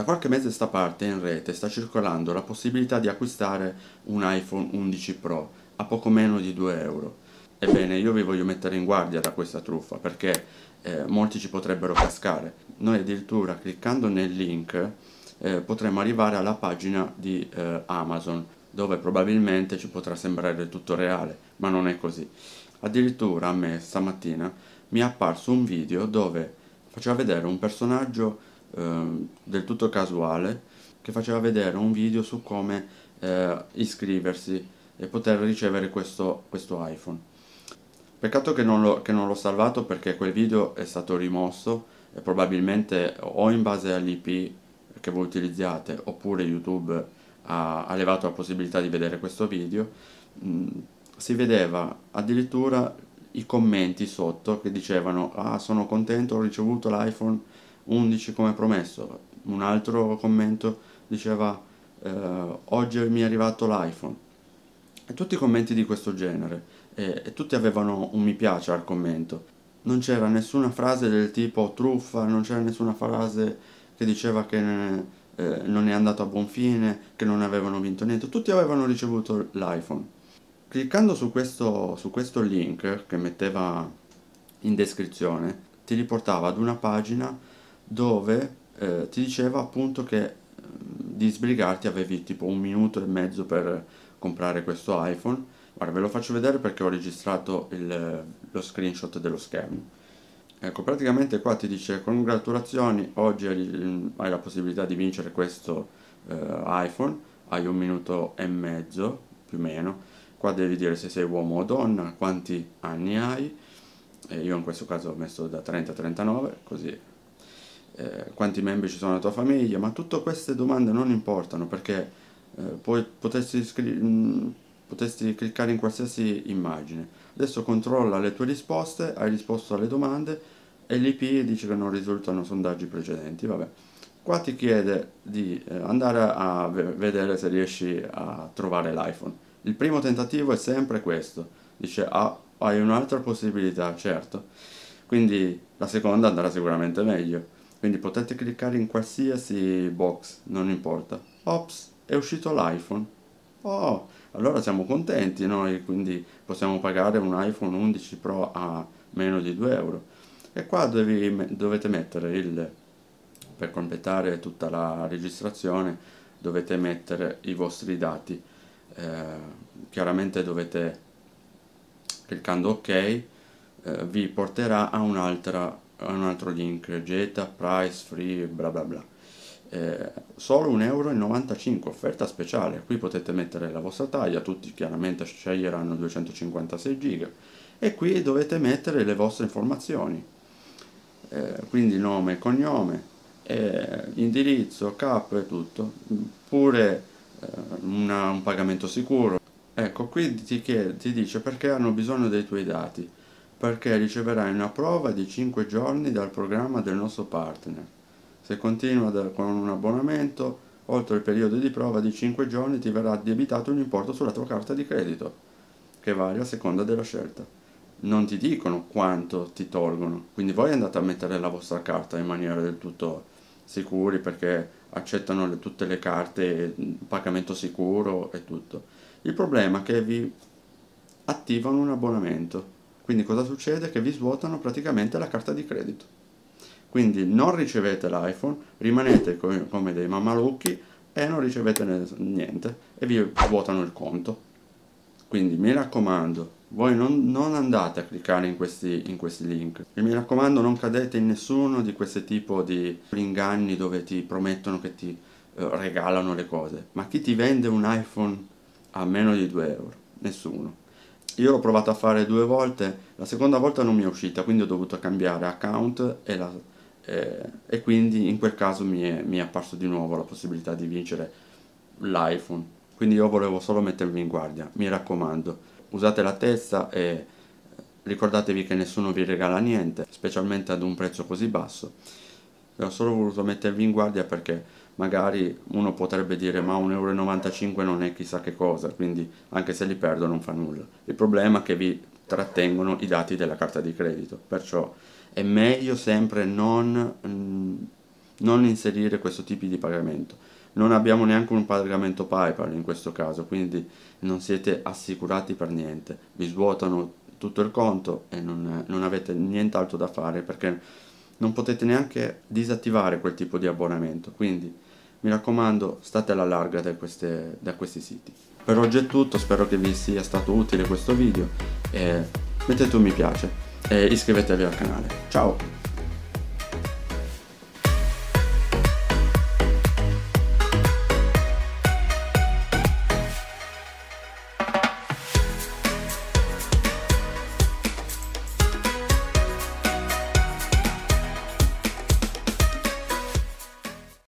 Da qualche mese a sta parte in rete sta circolando la possibilità di acquistare un iPhone 11 Pro a poco meno di 2 euro. Ebbene, io vi voglio mettere in guardia da questa truffa perché eh, molti ci potrebbero cascare. Noi addirittura cliccando nel link eh, potremmo arrivare alla pagina di eh, Amazon dove probabilmente ci potrà sembrare tutto reale, ma non è così. Addirittura a me stamattina mi è apparso un video dove faceva vedere un personaggio eh, del tutto casuale che faceva vedere un video su come eh, iscriversi e poter ricevere questo, questo iPhone. Peccato che non, l'ho, che non l'ho salvato perché quel video è stato rimosso e probabilmente o in base all'IP che voi utilizzate oppure YouTube ha, ha levato la possibilità di vedere questo video, mh, mm, si vedeva addirittura i commenti sotto che dicevano ah sono contento ho ricevuto l'iPhone 11 come promesso. Un altro commento diceva eh, oggi mi è arrivato l'iPhone. E tutti commenti di questo genere e, e tutti avevano un mi piace al commento. Non c'era nessuna frase del tipo truffa non c'era nessuna frase che diceva che eh, non è andato a buon fine che non avevano vinto niente. Tutti avevano ricevuto l'iPhone. Cliccando su questo, su questo link che metteva in descrizione, ti riportava ad una pagina dove eh, ti diceva appunto che eh, di sbrigarti avevi tipo un minuto e mezzo per comprare questo iPhone. Guarda, ve lo faccio vedere perché ho registrato il, lo screenshot dello schermo. Ecco, praticamente qua ti dice congratulazioni, oggi hai, hai la possibilità di vincere questo eh, iPhone, hai un minuto e mezzo più o meno qua devi dire se sei uomo o donna, quanti anni hai, eh, io in questo caso ho messo da 30 a 39, così quanti membri ci sono nella tua famiglia, ma tutte queste domande non importano perché eh, poi potresti, potresti cliccare in qualsiasi immagine. Adesso controlla le tue risposte, hai risposto alle domande e l'IP dice che non risultano sondaggi precedenti, vabbè. Qua ti chiede di eh, andare a vedere se riesci a trovare l'iPhone il primo tentativo è sempre questo, dice ah, hai un'altra possibilità, certo, quindi la seconda andrà sicuramente meglio, quindi potete cliccare in qualsiasi box, non importa. Ops, è uscito l'iPhone. Oh, allora siamo contenti noi, quindi possiamo pagare un iPhone 11 Pro a meno di 2 euro. E qua devi, dovete mettere il, per completare tutta la registrazione, dovete mettere i vostri dati eh, chiaramente dovete cliccando ok eh, vi porterà a, un, a un altro link Jetta Price Free bla bla bla. Eh, solo 1,95 euro offerta speciale. Qui potete mettere la vostra taglia tutti chiaramente sceglieranno 256 giga. E qui dovete mettere le vostre informazioni. Eh, quindi nome e cognome eh, indirizzo capo e tutto. Pure eh, una, un pagamento sicuro. Ecco, qui ti, chiede, ti dice perché hanno bisogno dei tuoi dati, perché riceverai una prova di 5 giorni dal programma del nostro partner. Se continua da, con un abbonamento, oltre il periodo di prova di 5 giorni ti verrà debitato un importo sulla tua carta di credito, che varia a seconda della scelta. Non ti dicono quanto ti tolgono, quindi voi andate a mettere la vostra carta in maniera del tutto sicuri perché accettano le, tutte le carte, pagamento sicuro e tutto. Il problema è che vi attivano un abbonamento, quindi cosa succede? Che vi svuotano praticamente la carta di credito. Quindi non ricevete l'iPhone, rimanete come dei mamalucchi e non ricevete niente e vi vuotano il conto. Quindi mi raccomando, voi non, non, andate a cliccare in questi, in questi link e mi raccomando non cadete in nessuno di questi tipi di inganni dove ti promettono che ti eh, regalano le cose ma chi ti vende un iPhone a meno di 2 euro? nessuno io l'ho provato a fare due volte la seconda volta non mi è uscita quindi ho dovuto cambiare account e, la, eh, e quindi in quel caso mi è, mi è apparso di nuovo la possibilità di vincere l'iPhone quindi io volevo solo mettervi in guardia mi raccomando usate la testa e ricordatevi che nessuno vi regala niente, specialmente ad un prezzo così basso. Ho solo voluto mettervi in guardia perché magari uno potrebbe dire ma 1,95 euro non è chissà che cosa, quindi anche se li perdo non fa nulla. Il problema è che vi trattengono i dati della carta di credito, perciò è meglio sempre non, mm, non inserire questo tipo di pagamento. Non abbiamo neanche un pagamento PayPal in questo caso, quindi non siete assicurati per niente. Vi svuotano tutto il conto e non, non avete nient'altro da fare perché non potete neanche disattivare quel tipo di abbonamento. Quindi mi raccomando, state alla larga da, queste, da questi siti. Per oggi è tutto, spero che vi sia stato utile questo video. E mettete un mi piace e iscrivetevi al canale. Ciao!